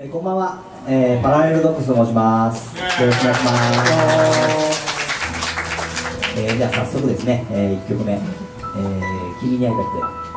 えーこんばんは、えーパラレルドッグスと申します。よろしくお願いします。えーじゃあ早速ですね、え1曲目、えー君に会いたくて。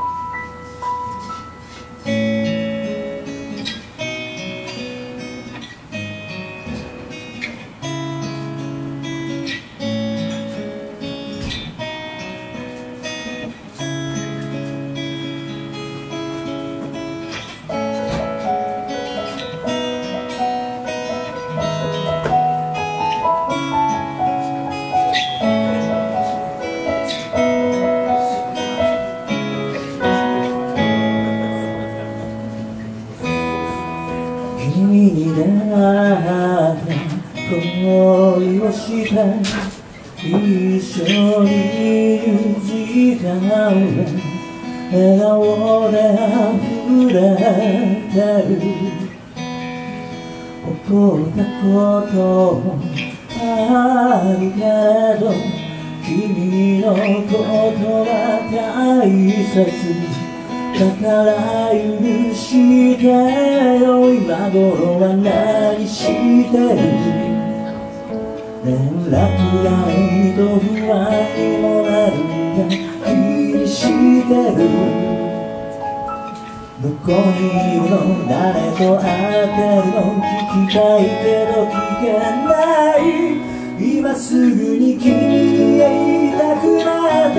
切だから許してよ今頃は何してる連絡がないと不安にもなるんだ気にしてるどこにいるの誰と会ってるの聞きたいけど聞けない今すぐに君に会いたくなって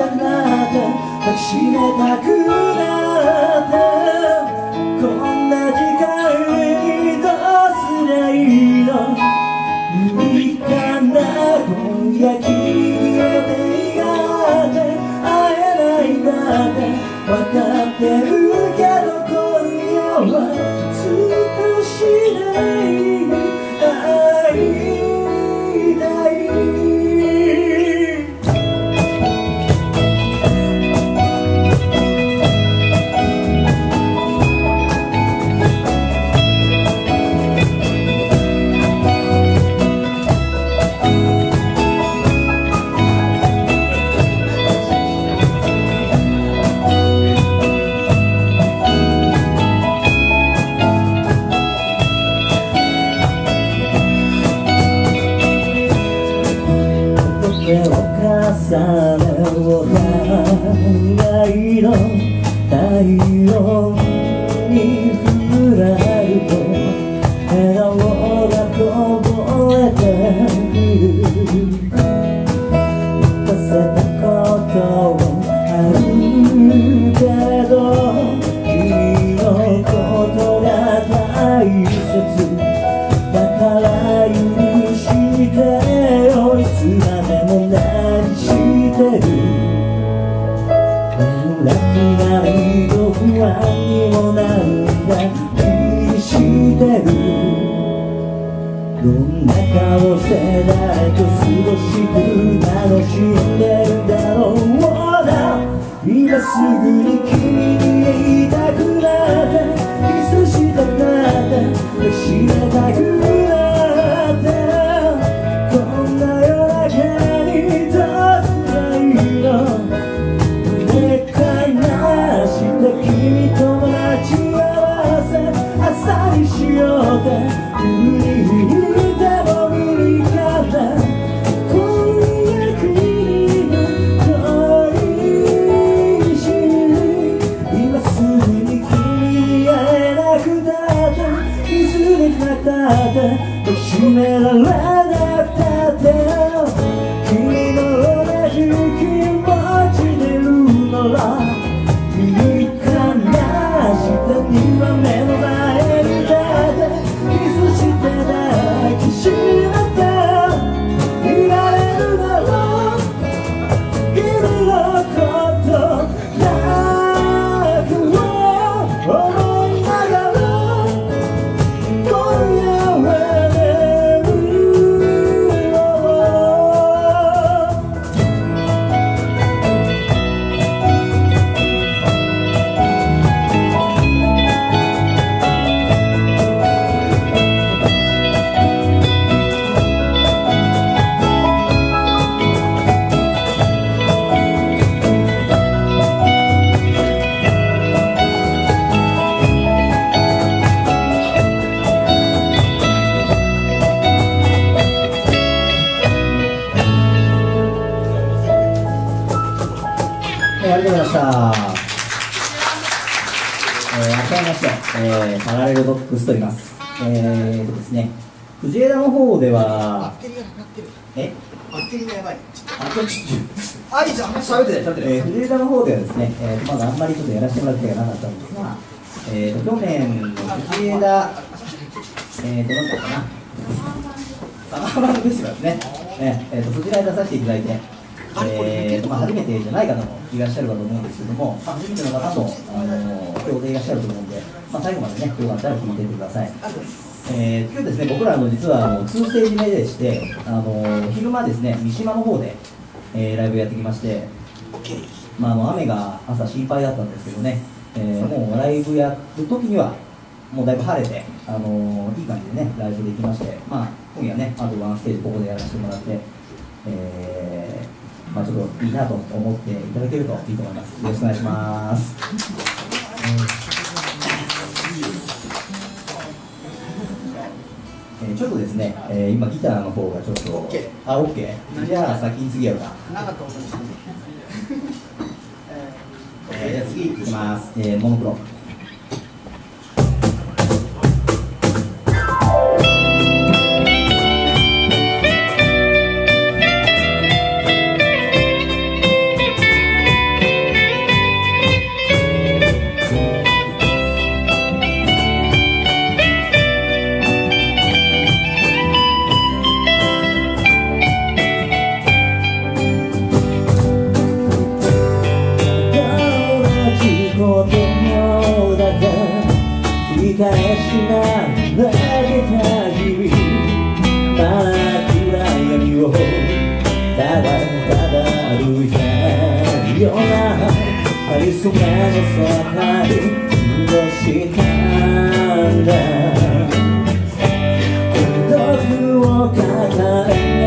たくなって抱きしめたくなってこんな時間にどうすりゃいいの無理かな今夜君に予定がって会えないなんて分かってるえ？バッテリーがやばい。あちょっとあいいじゃん喋って喋ってえー、藤枝の方ではですね、えー、まだあんまりちょっとやらせてもらう機会がなかったんですが、えーと、去年の藤枝、えーと、どこかな、サマーバンドフェスティバルですね、ねえーと、そちらに出させていただいて、えーとまあ、初めてじゃない方もいらっしゃるかと思うんですけども、まあ、初めての方も、あのー、今日でいらっしゃると思うんで、まあ、最後までね、よかったら聞いてってください。えー、今日ですね、僕らの実はあの2ステージ目でして、あの昼間ですね、三島の方で、えー、ライブやってきまして、まあ、あの雨が朝心配だったんですけどね、えー、もうライブやる時にはもうだいぶ晴れて、あのいい感じでねライブできまして、まあ、今夜ねあとワンステージここでやらせてもらって、えー、まあ、ちょっといいなと思っていただけるといいと思います。よろしくお願いします、ー、ちょっとですね、えー、今ギターの方がちょっと OK あ OK じゃあ先に次やるかなか。ったことにして えー、じゃあ次いきます、えー、モノクロことのだが繰り返しな投げた日々暗闇をただただ歩いたようなありそめの世界どしたんだ孤独を抱え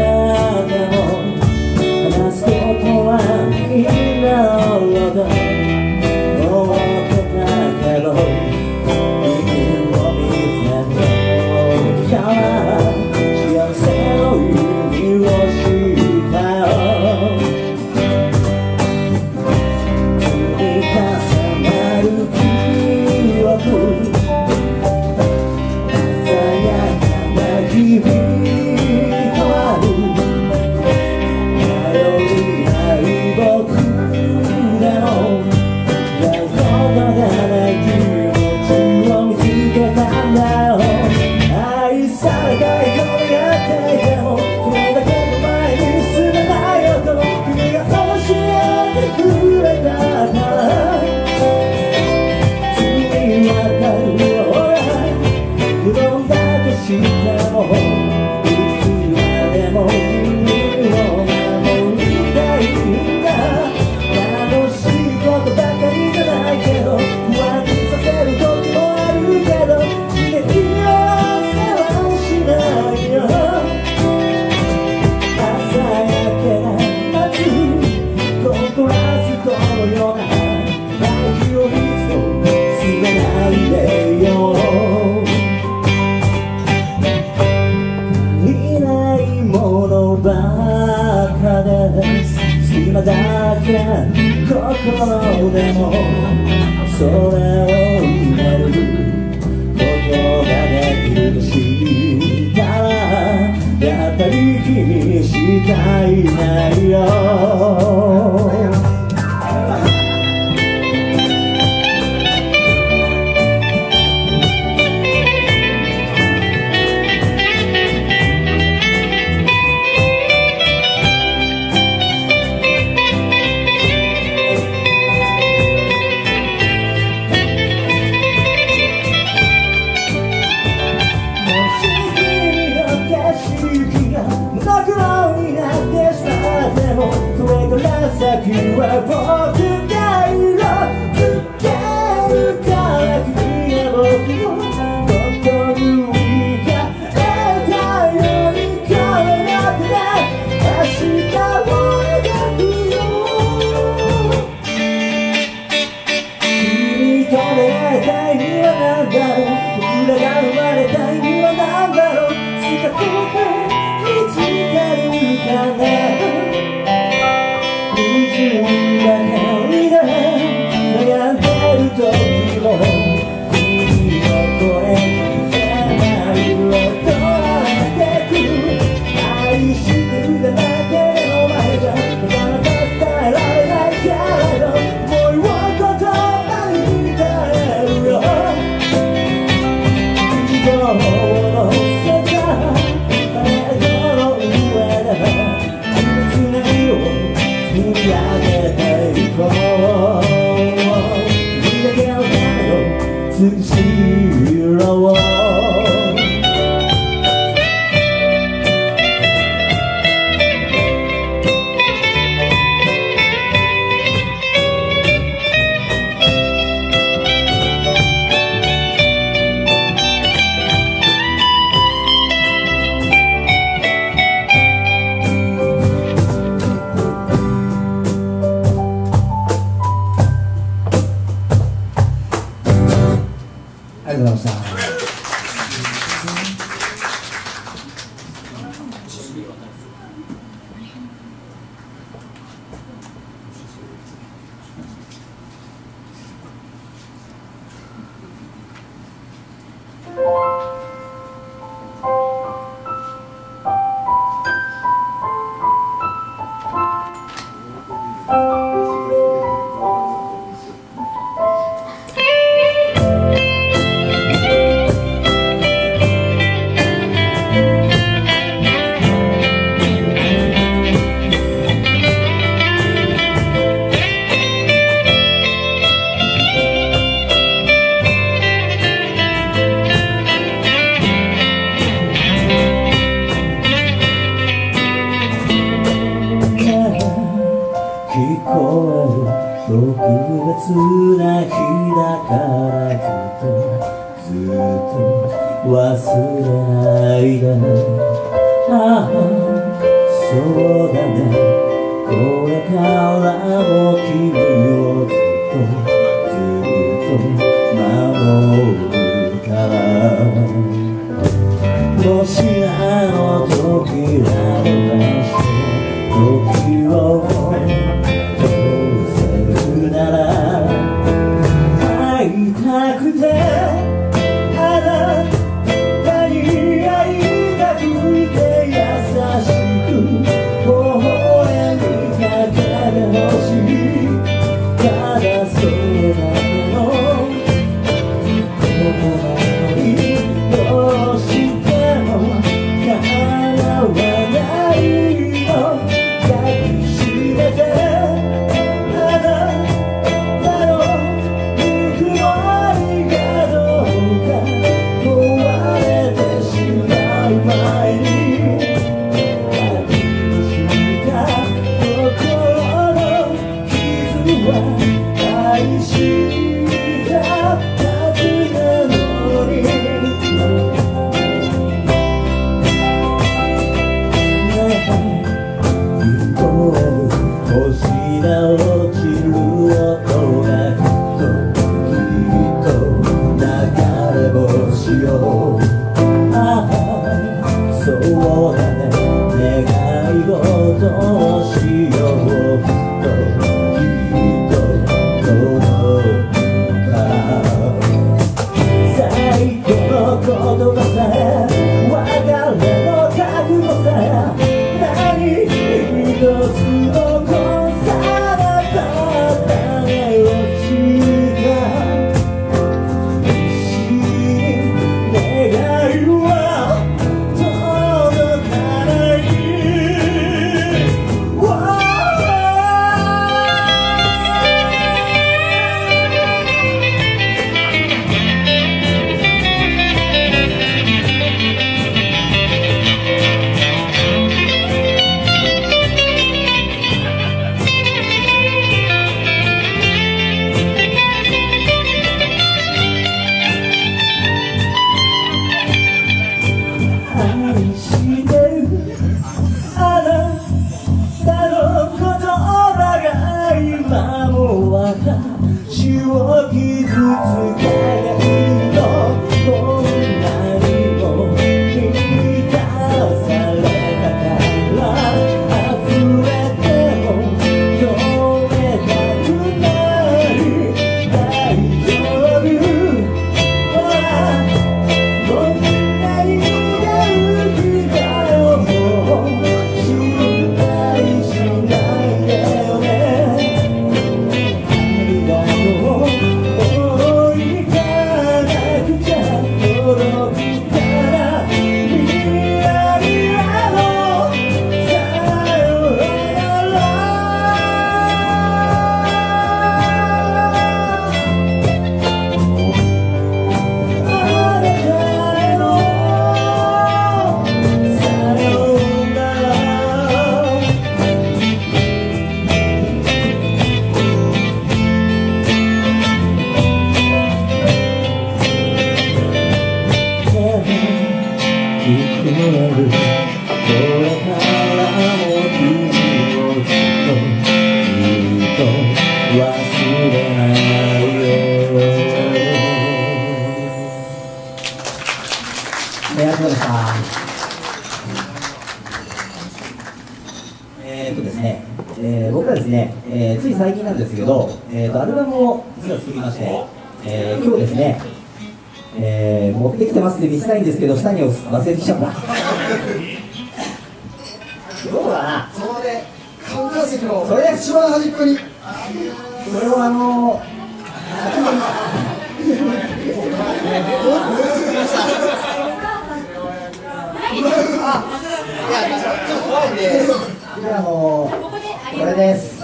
会いたくてんですけど、えーとアルバムを実は作りまして、えー今日ですね、えー持ってきてますって見せたいんですけど、下に忘れてきちゃった。どうかな？そのねカウンター席のそれ一番端っこに。それをあのい。やちょっと怖いこれです。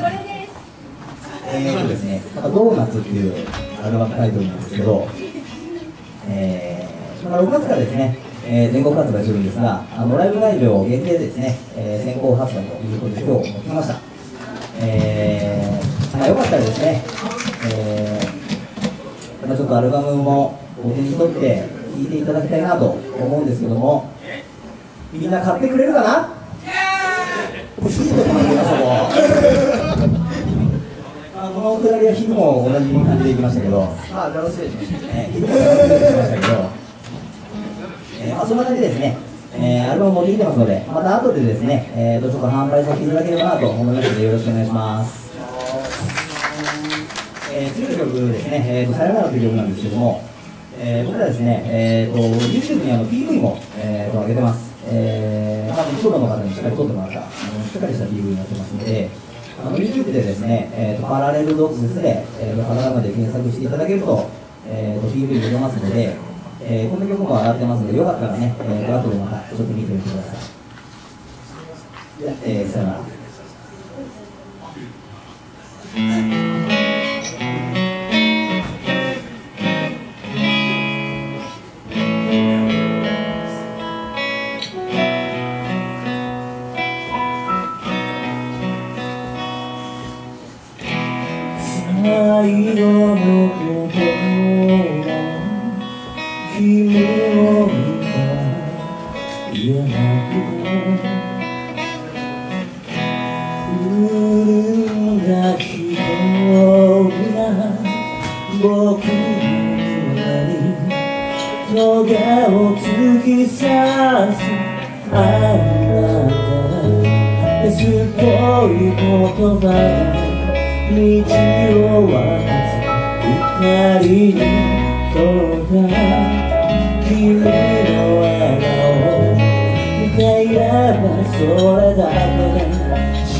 えーとですね、なんかドーナツっていうアルバムタイトルなんですけど、えー、まあ6月からですね、えー全国発売するんですが、あのライブ会場限定でですね、えー先行発売ということで今日持ってきました。えー、まあよかったらですね、えー、まあちょっとアルバムもお手に取って聴いていただきたいなと思うんですけども、みんな買ってくれるかな？このくだりは昼も同じ感じでいきましたけど、あダウンステージしましたえー、昼も同じでいきましたけど、えーまあ、そんな感じでですね、えーアルバム持ってきてますので、また後でですね、えーとちょっと販売させていただければなと思いますので、よろしくお願いします。えー次の曲ですね、えーとさよならという曲なんですけども、えー僕らですね、えー、と YouTube にあの PV も、えー、と上げてます。えー、まあ、プロの方にしっかり撮ってもらった、しっかりした PV になってますので、あの YouTube でですね、えー、とパラレルドッグスで、えー、とカタカナで検索していただけると、えー、と PV 出れますので、えーこの曲も上がってますので、よかったらね、えー、と後でまたちょっと見てみてください。では、えー、さよなら。を見た言えなくて潤んだ瞳が僕の胸に棘を突き刺すあなた安っぽい言葉が道を渡す二人にとった君の笑顔。見ていればそれだけで幸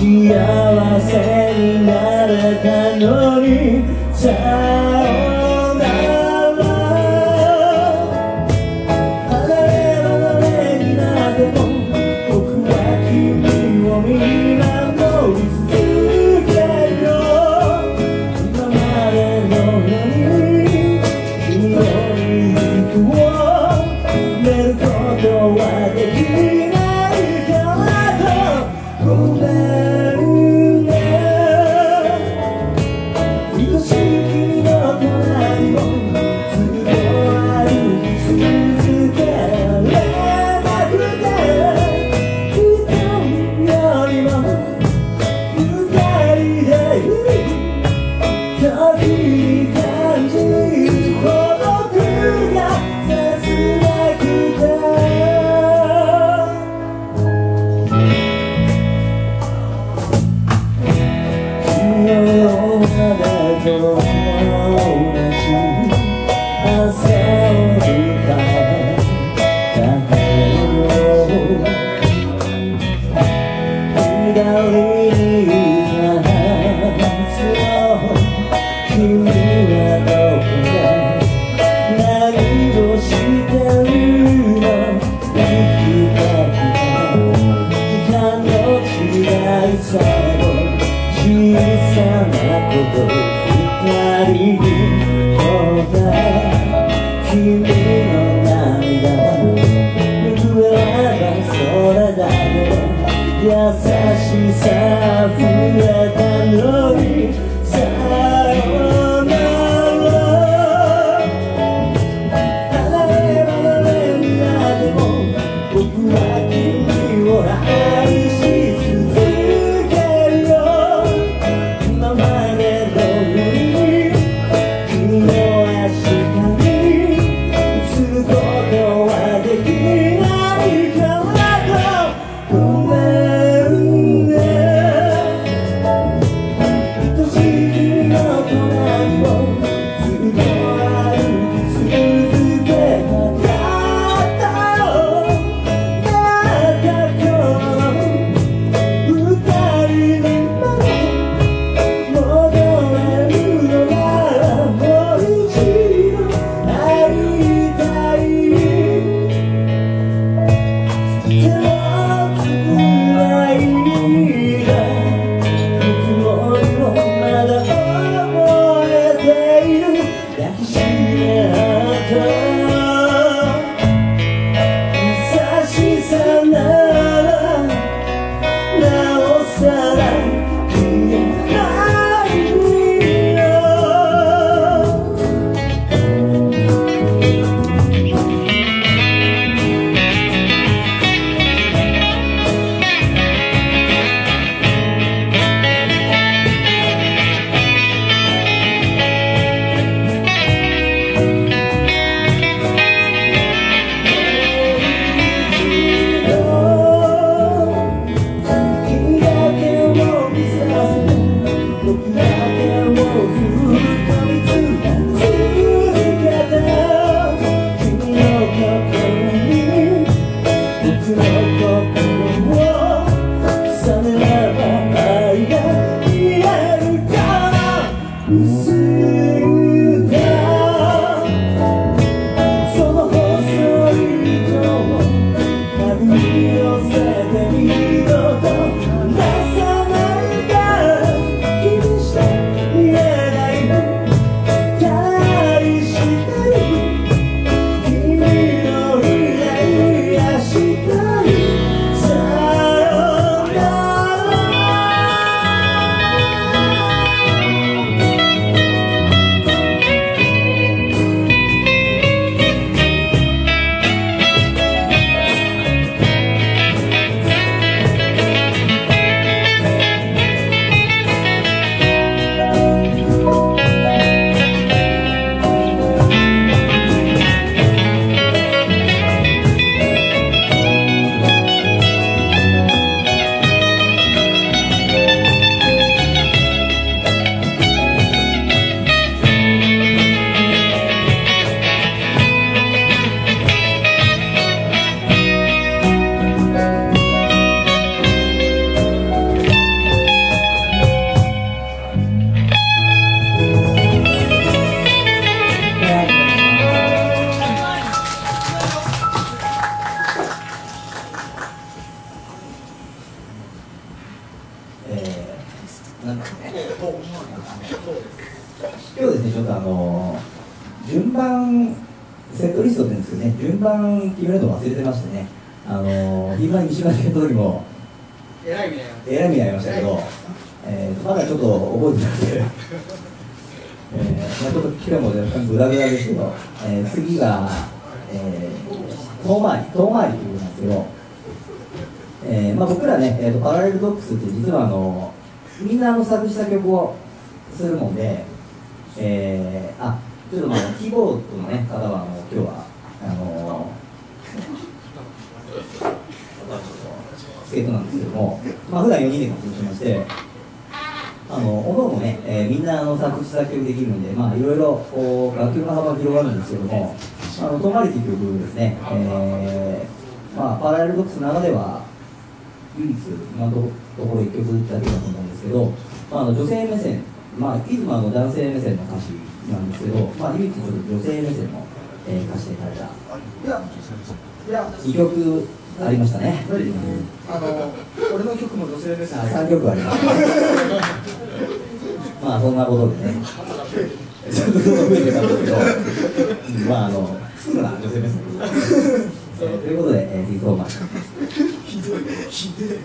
せになれたのに。さあ。優しさ増えたのに。なんですね。今日ですね、ちょっとあの順番セットリストって言うんですけどね、順番決めるの忘れてましてね、あの昼間に三島でやった時もえらい目に遭いましたけど、えー、まだちょっと覚えてなくて。えーまあ、ちょっと今日も若干グダグダですけど、えー、次が、えー、遠回り、遠回りということなんですけど、えーまあ、僕らね、えーと、とパラレルドックスって実はあのみんなあの作詞作曲をするので、えー、あちょっとまあキーボードの、ね、方はあの今日はあの助っ人なんですけども、まあ普段4人で活動しまして、あのおのおね、えーみんなあの作詞作曲できるので、まあいろいろこう楽曲の幅が広がるんですけども、あのトマリっていう曲ですね、えーまあパラレルドックスの中では唯一今のところ1曲だけだと思うんですけど、まあ、あの女性目線、まあ、いつもあの男性目線の歌詞なんですけど、まあ、唯一ちょっと女性目線の、えー歌詞で書いたいやいや2曲ありましたね。あの俺の曲も女性ですあ3曲あります。まあそんなことでね、ちょっと増えてたんですけど、うんまああの、すぐな女性目線。え ーということで、えー、リフォーマー。ひどいひでえ「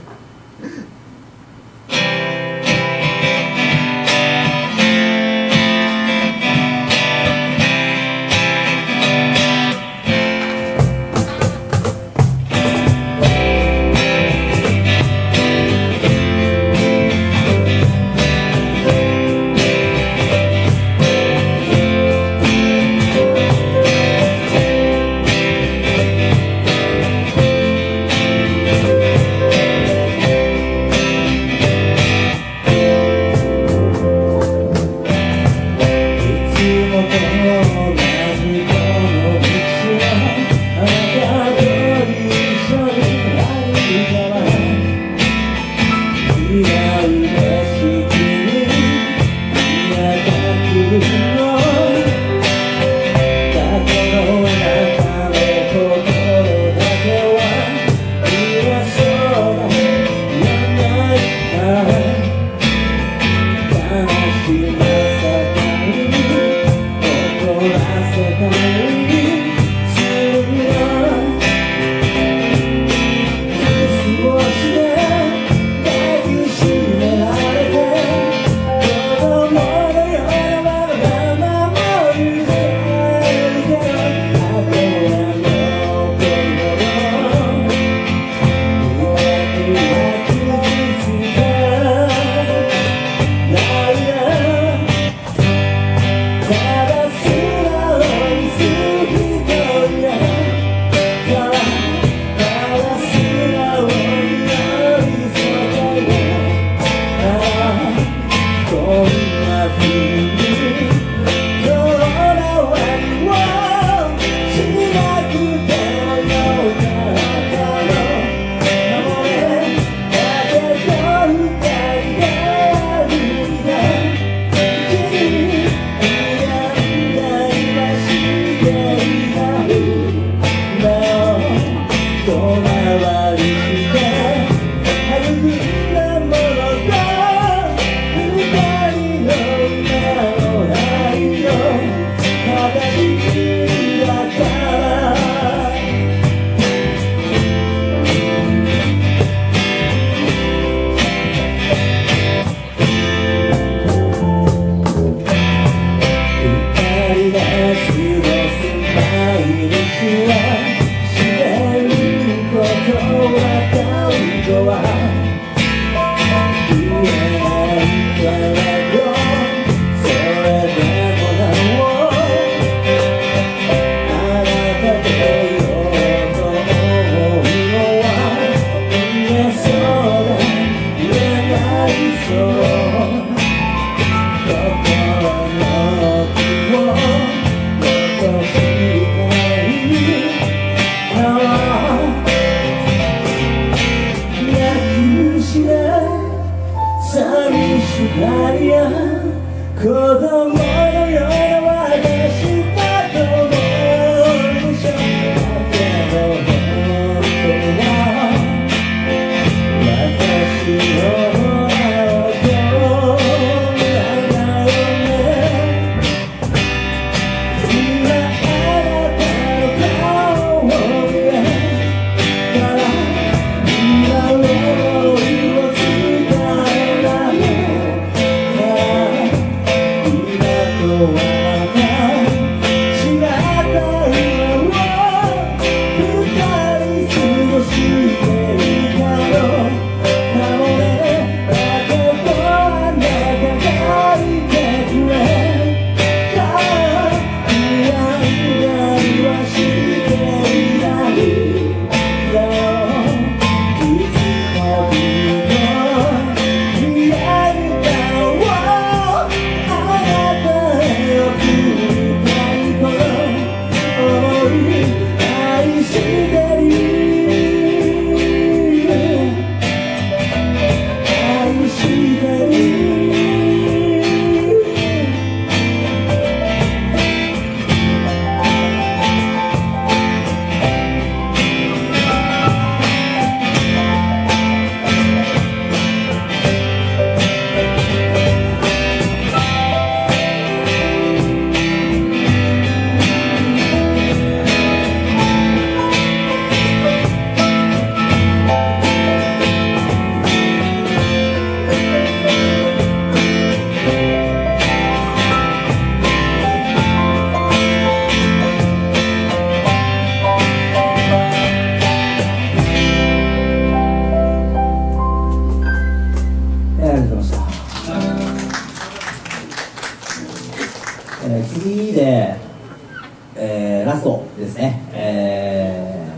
えー、ラストですね、え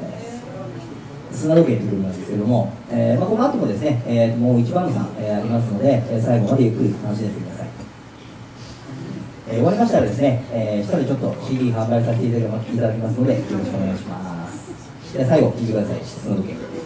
ー、砂時計という曲なんですけども、えーまあ、この後もですね、えー、もう一番さん、えー、ありますので、えー、最後までゆっくり楽しんでください、えー、終わりましたらですね、えー、一人ちょっと CD 販売させていただきますのでよろしくお願いします。で最後聞いてください。砂時計。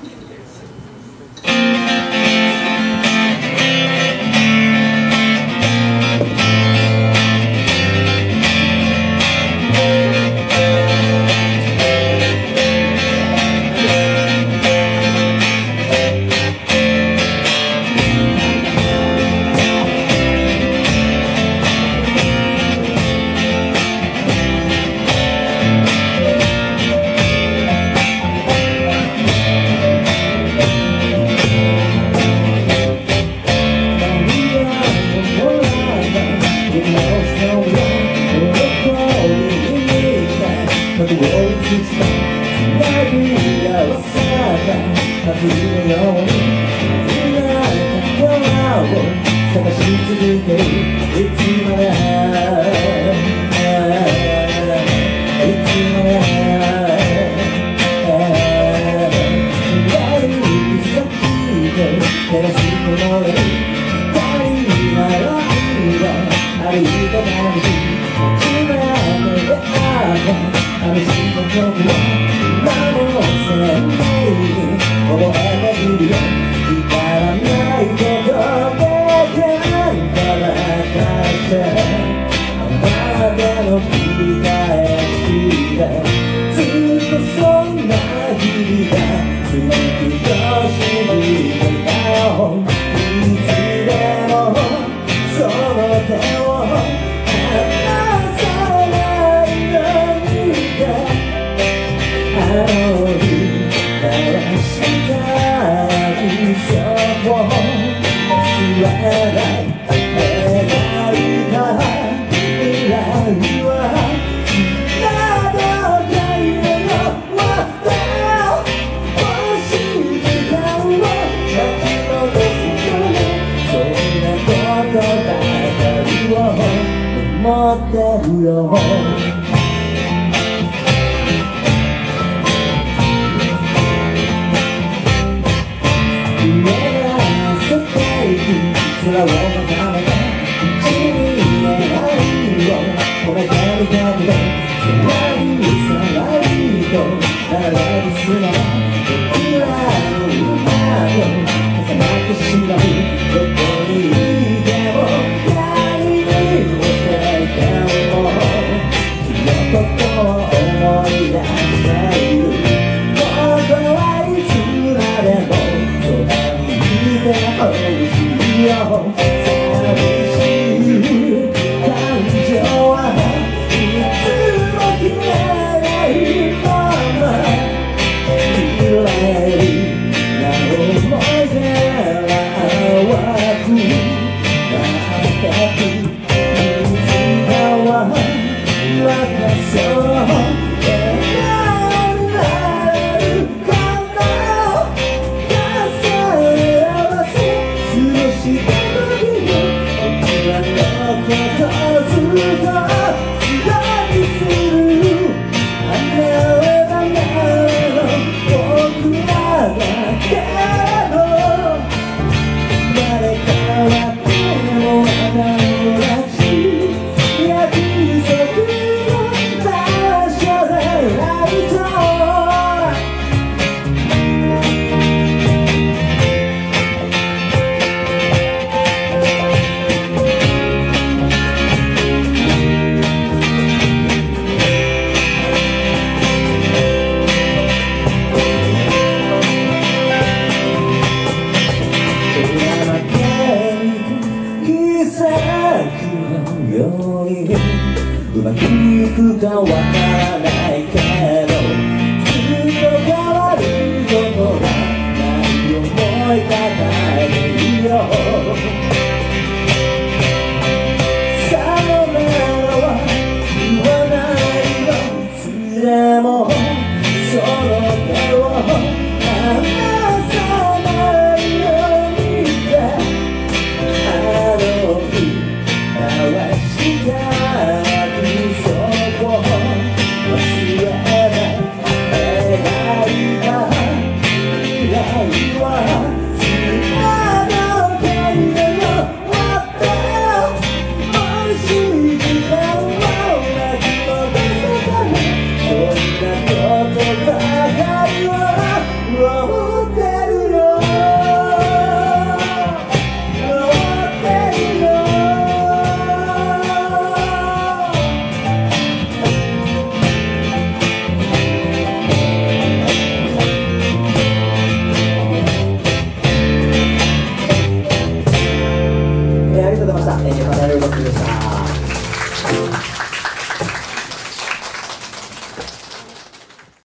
し続けるいつまでいつまで悪い先で照らすこの光なら歩いた感じ今まであったあの日の僕は今も鮮明に覚えているよ like a soul